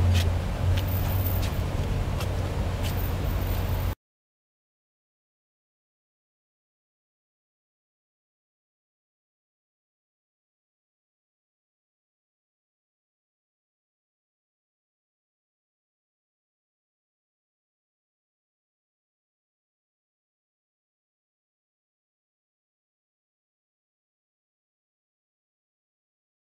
我们是。